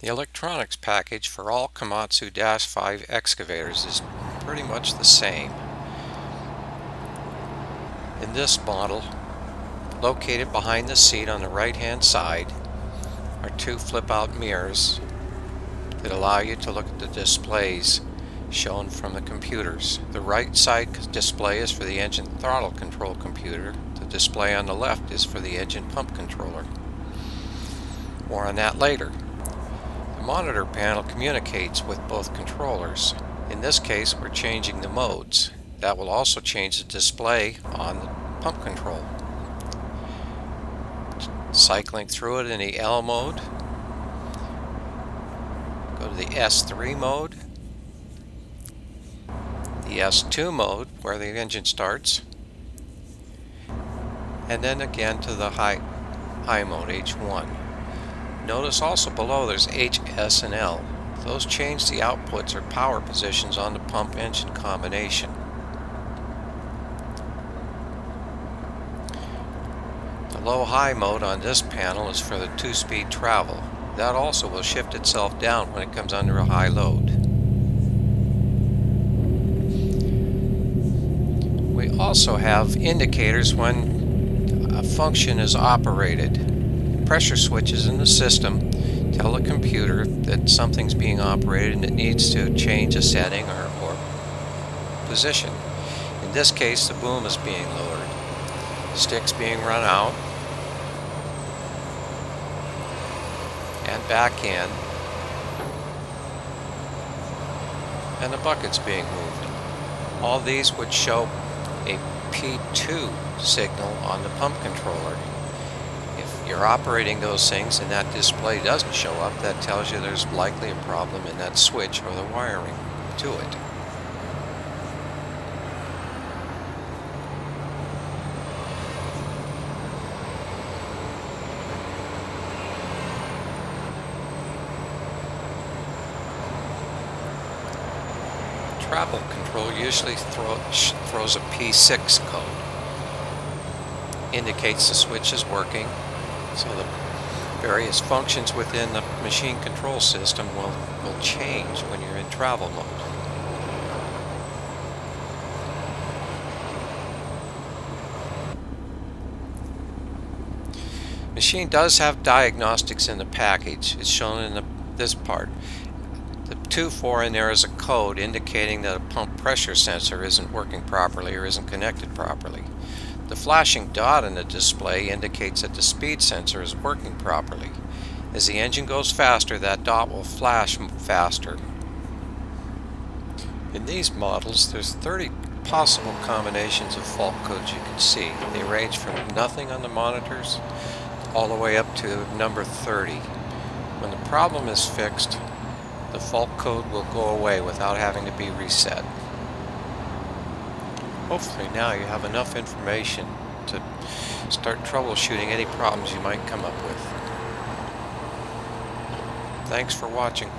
The electronics package for all Komatsu Dash 5 excavators is pretty much the same. In this model, located behind the seat on the right hand side, are two flip-out mirrors that allow you to look at the displays shown from the computers. The right side display is for the engine throttle control computer. The display on the left is for the engine pump controller. More on that later. Monitor panel communicates with both controllers. In this case we're changing the modes. That will also change the display on the pump control. Cycling through it in the L mode. Go to the S3 mode the S2 mode where the engine starts and then again to the high high mode H1 notice also below there's H, S, and L. Those change the outputs or power positions on the pump engine combination. The low high mode on this panel is for the two-speed travel. That also will shift itself down when it comes under a high load. We also have indicators when a function is operated. Pressure switches in the system tell the computer that something's being operated and it needs to change a setting or, or position. In this case, the boom is being lowered. Stick's being run out and back in and the bucket's being moved. All these would show a P2 signal on the pump controller. You're operating those things and that display doesn't show up, that tells you there's likely a problem in that switch or the wiring to it. travel control usually throw, throws a P6 code. Indicates the switch is working, so the various functions within the machine control system will, will change when you're in travel mode. Machine does have diagnostics in the package. It's shown in the, this part. The 2.4 in there is a code indicating that a pump pressure sensor isn't working properly or isn't connected properly. The flashing dot in the display indicates that the speed sensor is working properly. As the engine goes faster, that dot will flash faster. In these models, there's 30 possible combinations of fault codes you can see. They range from nothing on the monitors all the way up to number 30. When the problem is fixed, the fault code will go away without having to be reset. Hopefully now you have enough information to start troubleshooting any problems you might come up with. Thanks for watching.